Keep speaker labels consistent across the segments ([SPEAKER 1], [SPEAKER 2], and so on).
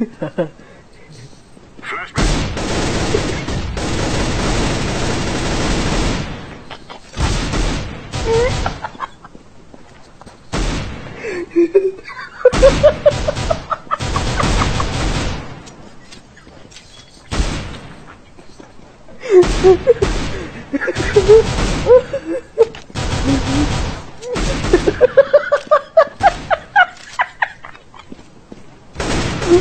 [SPEAKER 1] Flashback.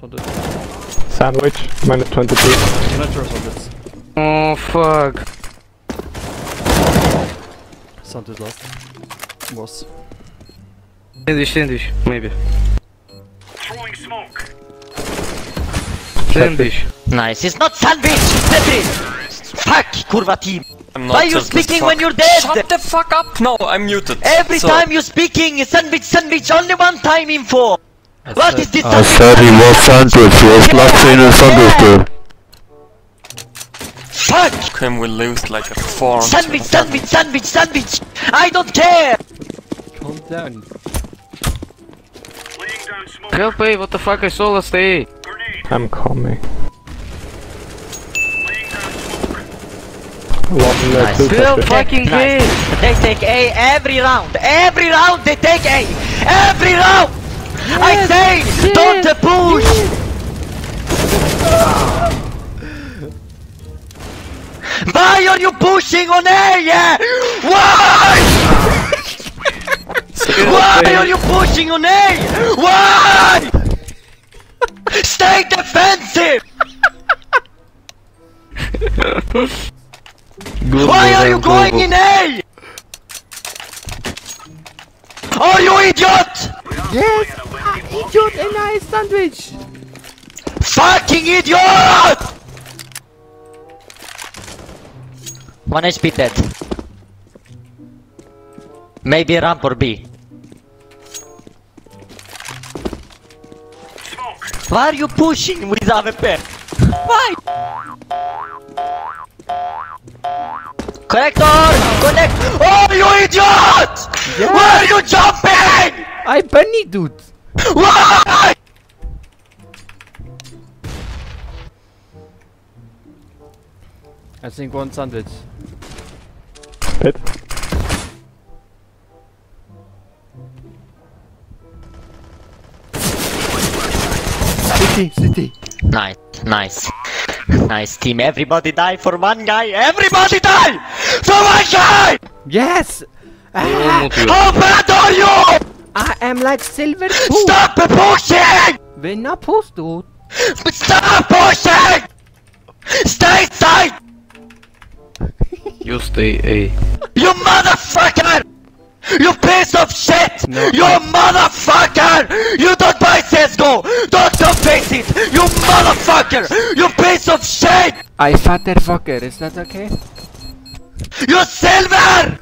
[SPEAKER 2] Sandwich, minus 22.
[SPEAKER 1] Oh fuck.
[SPEAKER 3] Sandwich last. Was.
[SPEAKER 1] Sandwich, sandwich, maybe.
[SPEAKER 4] Throwing smoke.
[SPEAKER 1] Sandwich.
[SPEAKER 5] Nice. It's not sandwich! Petri! Fuck, kurwa team!
[SPEAKER 6] I'm
[SPEAKER 5] Why you speaking when you're dead?
[SPEAKER 6] Shut the fuck up! No, I'm muted.
[SPEAKER 5] Every
[SPEAKER 6] So-
[SPEAKER 5] time you speaking, sandwich, sandwich, only one time info! What is this
[SPEAKER 2] I
[SPEAKER 5] sandwich?
[SPEAKER 2] said he was sandwich, he was not seen as sandwich dude.
[SPEAKER 5] Fuck!
[SPEAKER 6] Can we lose like a four?
[SPEAKER 5] Sandwich, sandwich, sandwich, sandwich! I don't care!
[SPEAKER 3] Calm down.
[SPEAKER 4] Laying down smoke.
[SPEAKER 1] Help A, what the fuck, I saw last A.
[SPEAKER 4] Grenade.
[SPEAKER 2] I'm coming.
[SPEAKER 4] Laying down.
[SPEAKER 2] One uh,
[SPEAKER 1] Still fucking A.
[SPEAKER 5] Nice. They take A every round! Every round they take A! Every round! I say, don't push! Why are you pushing on A? Yeah? Why? Why are you pushing on A? Why? Stay defensive! Why are you going in A? Are you idiot?
[SPEAKER 3] Yes! Idiot and I sandwich!
[SPEAKER 5] Fucking idiot! One HP dead. Maybe ramp or B. Why are you pushing with AWP? Why? Connector! Connect! Oh, you idiot! Why are you jumping?
[SPEAKER 3] I bunny dude!
[SPEAKER 5] Why?
[SPEAKER 3] I think one sandwich.
[SPEAKER 2] Pit.
[SPEAKER 3] City, city!
[SPEAKER 5] Nice, nice. Nice team. Everybody die for one guy. Everybody die for one guy!
[SPEAKER 3] Yes! Ah,
[SPEAKER 5] How bad are you?
[SPEAKER 3] I am like silver too!
[SPEAKER 5] Stop pushing!
[SPEAKER 3] We're not supposed to!
[SPEAKER 5] Stop pushing! Stay tight!
[SPEAKER 1] You stay A.
[SPEAKER 5] You motherfucker! You piece of shit!
[SPEAKER 3] No,
[SPEAKER 5] you motherfucker! You don't buy CSGO! Don't don't face it! You motherfucker! You piece of shit!
[SPEAKER 3] I fatherfucker, is that okay?
[SPEAKER 5] You silver!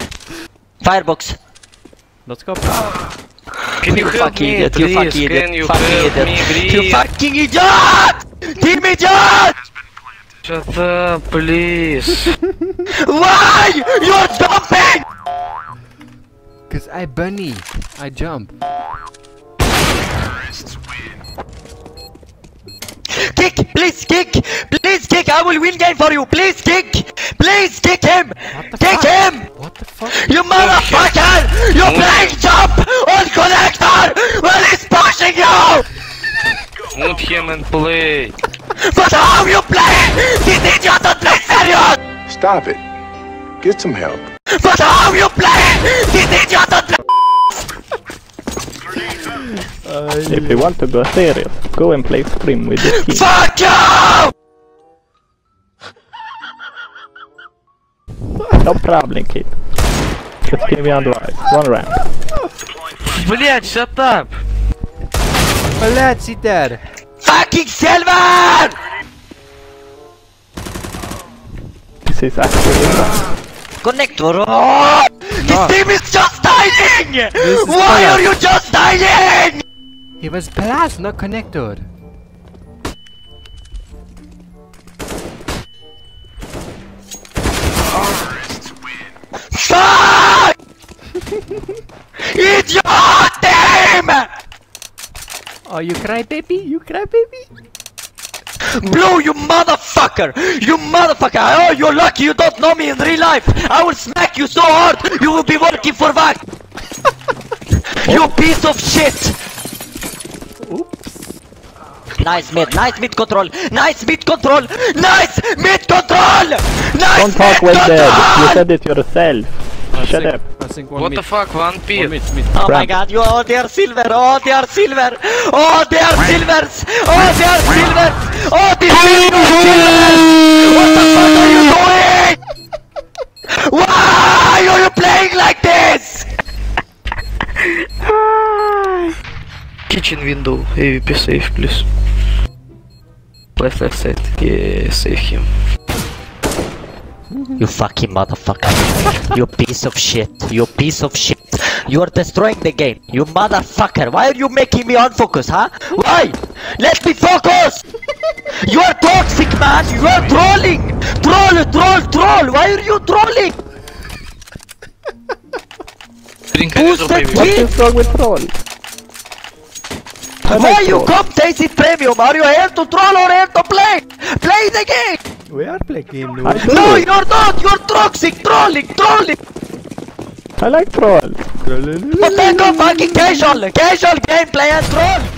[SPEAKER 5] Firebox.
[SPEAKER 3] Let's go.
[SPEAKER 1] Can you help
[SPEAKER 5] fucking
[SPEAKER 1] me,
[SPEAKER 5] idiot, you fucking idiot,
[SPEAKER 1] Can you
[SPEAKER 5] fucking idiot.
[SPEAKER 1] me,
[SPEAKER 5] You
[SPEAKER 1] please?
[SPEAKER 5] fucking idiot! Team idiot!
[SPEAKER 1] Shut up, please.
[SPEAKER 5] Why? You're jumping!
[SPEAKER 3] Cause I bunny. I jump.
[SPEAKER 5] Kick! Please kick! Please kick! I will win game for you! Please kick! Please kick him! Kick
[SPEAKER 3] fuck?
[SPEAKER 5] him!
[SPEAKER 3] What the fuck?
[SPEAKER 5] You motherfucker! You playing jump on connector when he's pushing you!
[SPEAKER 1] Move him and play.
[SPEAKER 5] But how you play? This idiot don't play serious!
[SPEAKER 7] Stop it. Get some help.
[SPEAKER 5] But how you play? This idiot don't play
[SPEAKER 8] If you want to go serious, go and play Scream with the team.
[SPEAKER 5] Fuck you!
[SPEAKER 8] No problem, kid. Just give me advice. One round.
[SPEAKER 1] Блять, shut up.
[SPEAKER 3] Блять, sit there.
[SPEAKER 5] Fucking Silver!
[SPEAKER 8] This is actually fun.
[SPEAKER 5] Connector! Oh! This team is just dying!
[SPEAKER 3] is
[SPEAKER 5] Why
[SPEAKER 3] fire.
[SPEAKER 5] are you just dying?
[SPEAKER 3] He was plus, not connector.
[SPEAKER 5] Fuck!
[SPEAKER 3] Oh, you cry baby? You cry baby?
[SPEAKER 5] Blue, you motherfucker! You motherfucker! Oh, you're lucky you don't know me in real life! I will smack you so hard you will be working for VAC! you piece of shit! Nice mid, nice mid control, nice mid control, nice mid control! Nice
[SPEAKER 8] Don't talk
[SPEAKER 5] mid
[SPEAKER 8] like that. You said it yourself. Shut up.
[SPEAKER 3] I think one
[SPEAKER 1] What
[SPEAKER 3] mid.
[SPEAKER 1] the fuck, one
[SPEAKER 3] One mid, mid.
[SPEAKER 5] Oh my god, you oh they are silver, oh they are silver, oh they are silvers, oh they are silvers, oh this is your silvers! What the fuck are you doing? Why are you playing like this?
[SPEAKER 1] Kitchen window. AVP safe, please. Left, left side. Yeah, save him.
[SPEAKER 5] You fucking motherfucker. you piece of shit. You piece of shit. You are destroying the game. You motherfucker. Why are you making me unfocus, huh? Why? Let me focus! you are toxic, man. You are trolling. Troll, troll, troll. Why are you trolling?
[SPEAKER 1] Drink a
[SPEAKER 5] Who's
[SPEAKER 1] little,
[SPEAKER 5] that
[SPEAKER 1] baby.
[SPEAKER 8] What
[SPEAKER 5] kid?
[SPEAKER 8] is wrong with troll?
[SPEAKER 5] Why you
[SPEAKER 8] troll.
[SPEAKER 5] come taste it premium? Are you here to troll or here to play? Play the game!
[SPEAKER 3] We are playing game
[SPEAKER 8] I
[SPEAKER 5] No, you're not! You're toxic! Trolling! Trolling!
[SPEAKER 8] I like troll.
[SPEAKER 5] But then go fucking casual! Casual gameplay and troll!